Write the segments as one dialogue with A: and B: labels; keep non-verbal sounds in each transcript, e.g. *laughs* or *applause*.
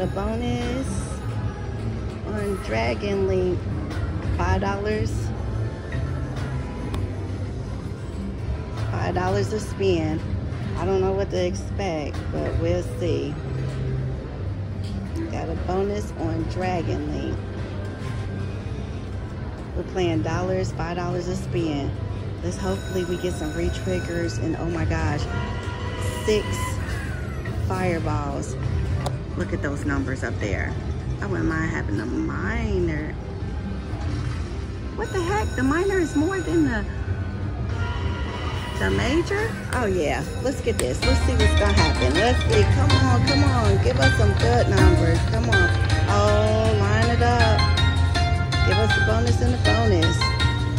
A: Got a bonus on Dragon Link. $5. $5 a spin. I don't know what to expect, but we'll see. Got a bonus on Dragon Link. We're playing dollars, $5 a spin. Let's hopefully we get some re-triggers and oh my gosh, six fireballs. Look at those numbers up there. I wouldn't mind having a minor. What the heck? The minor is more than the the major? Oh yeah, let's get this. Let's see what's gonna happen. Let's see. Come on, come on. Give us some good numbers. Come on. Oh, line it up. Give us the bonus and the bonus.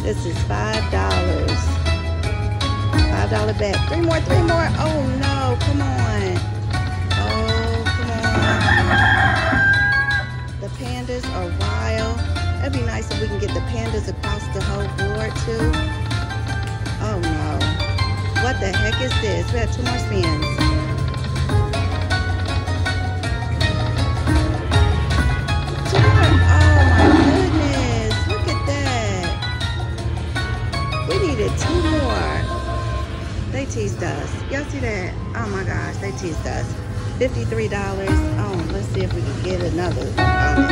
A: This is five dollars. Five dollar bet. Three more, three more. Oh no, come on. Pandas are wild. It'd be nice if we can get the pandas across the whole board too. Oh no. What the heck is this? We have two more spins. Oh my goodness. Look at that. We needed two more. They teased us. Y'all see that? Oh my gosh, they teased us. $53. Oh, let's see if we can get another bonus.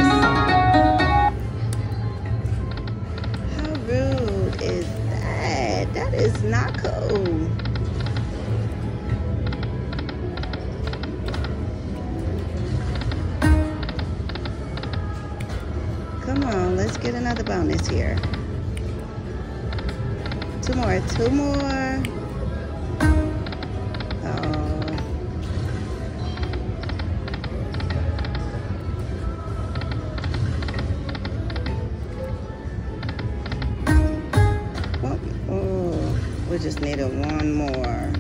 A: How rude is that? That is not cool. Come on, let's get another bonus here. Two more, two more. We just needed one more.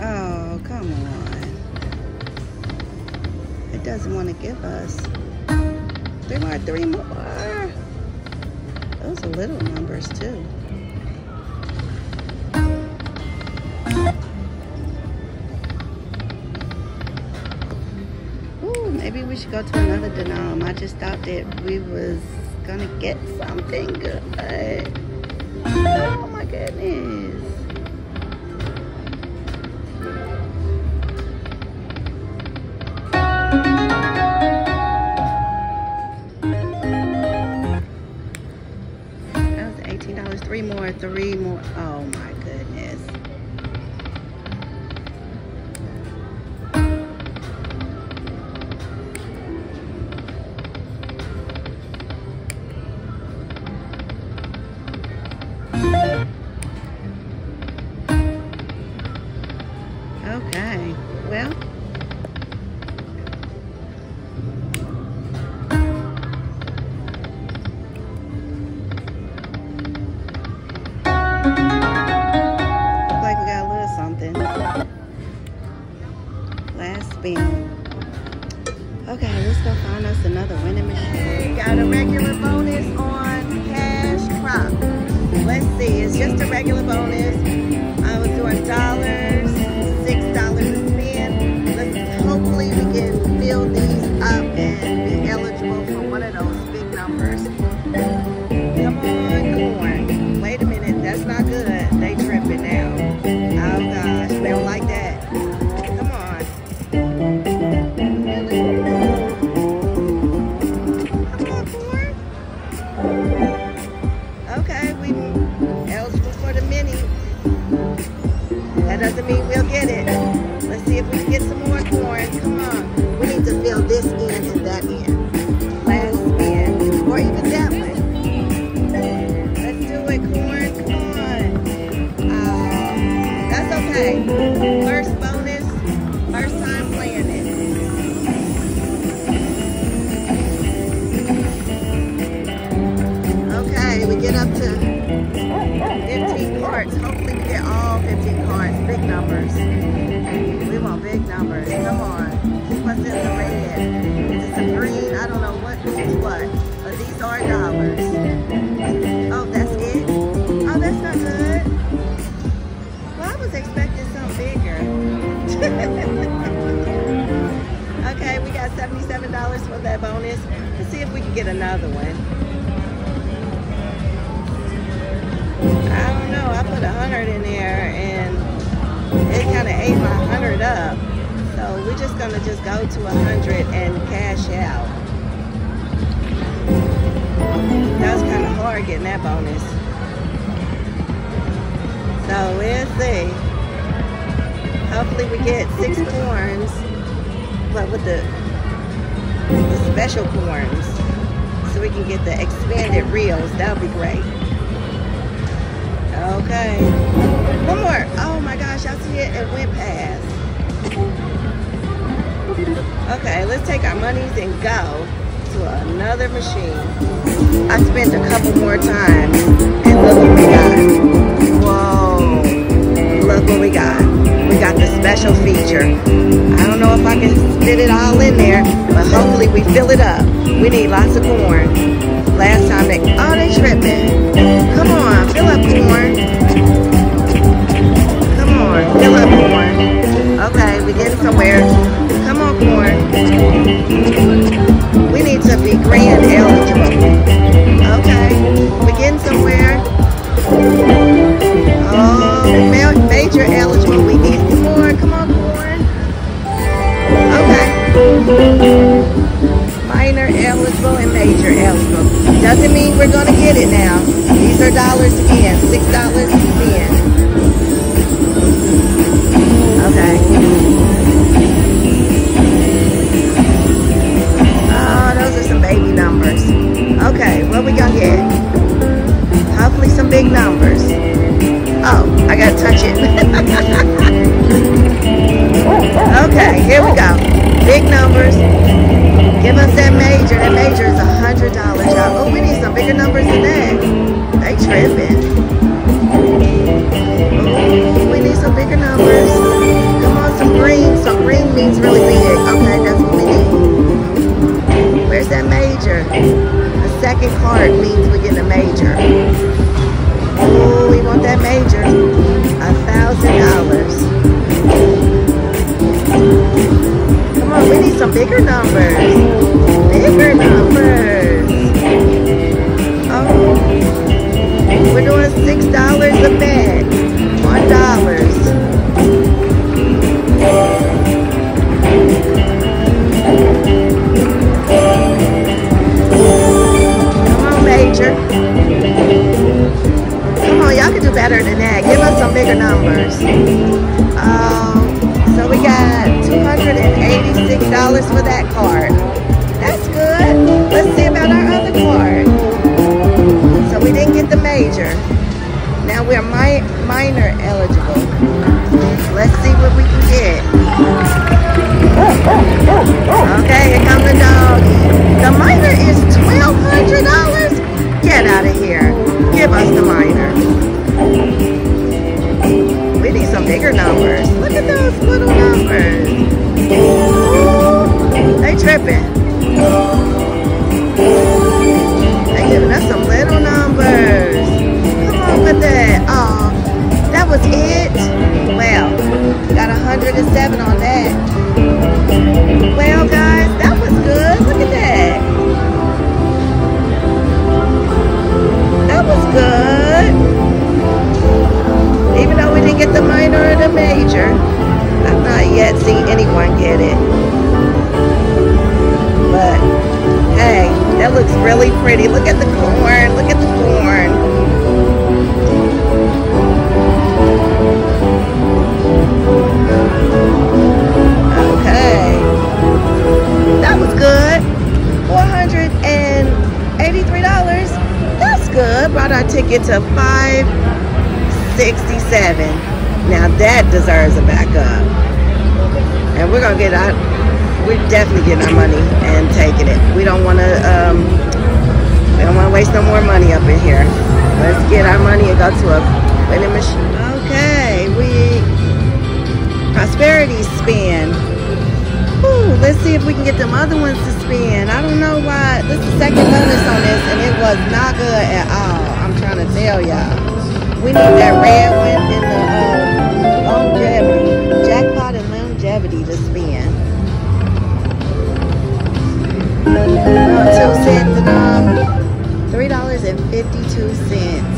A: Oh, come on. It doesn't want to give us. Three more, three more. Those are little numbers too. Maybe we should go to another denom. I just thought that we was gonna get something good. Oh my goodness. That was $18. Three more, three more. Oh my Last spin. Okay, let's go find us another winning machine. Got a regular bonus on cash crop. Let's see, it's just a regular bonus. I was doing dollars, get up to 15 carts. Hopefully we get all 15 carts, big numbers. We want big numbers, come on. This what's in the red. This is a green, I don't know what means what, but these are dollars. Oh, that's it? Oh, that's not good. Well, I was expecting something bigger. *laughs* okay, we got $77 for that bonus. Let's see if we can get another one. I don't know. I put a hundred in there and it kind of ate my hundred up. So we're just gonna just go to a hundred and cash out. That was kind of hard getting that bonus. So we'll see. Hopefully we get six corns, but with the, the special corns, so we can get the expanded reels. That would be great. Okay. One more. Oh my gosh, y'all see it? It went past. Okay, let's take our monies and go to another machine. I spent a couple more times and look what we got. Whoa. Look what we got. We got the special feature. I don't know if I can fit it all in there, but hopefully we fill it up. We need lots of corn. Last time they, oh, they tripping. Somewhere. Come on, corn. We need to be grand Bigger numbers. Um, so we got $286 for that card. Really pretty. Look at the corn. Look at the corn. Okay. That was good. $483. That's good. Brought our ticket to 567. Now that deserves a backup. And we're gonna get our we're definitely getting our money and taking it. We don't wanna um we don't want to waste no more money up in here. Let's get our money and go to a vending machine. Okay, we prosperity spin. Ooh, let's see if we can get them other ones to spin. I don't know why. This is the second bonus on this, and it was not good at all. I'm trying to tell y'all. We need that red one in the uh, longevity, jackpot and longevity to spin. Two cents and 52 cents.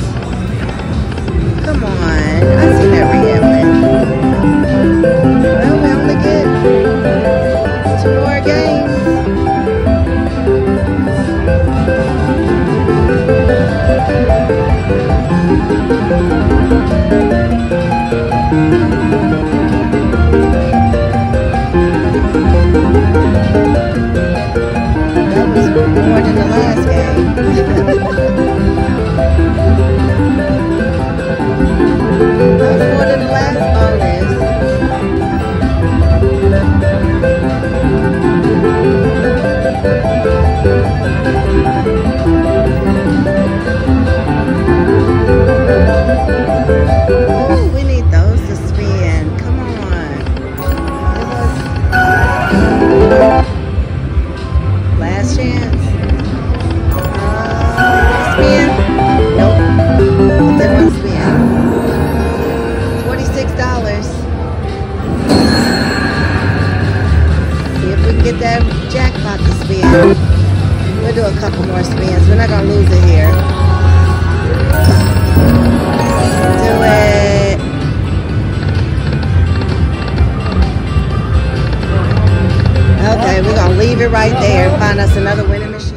A: Get that jackpot to spin. We'll do a couple more spins. We're not gonna lose it here. Do it. Okay, we're gonna leave it right there find us another winning machine.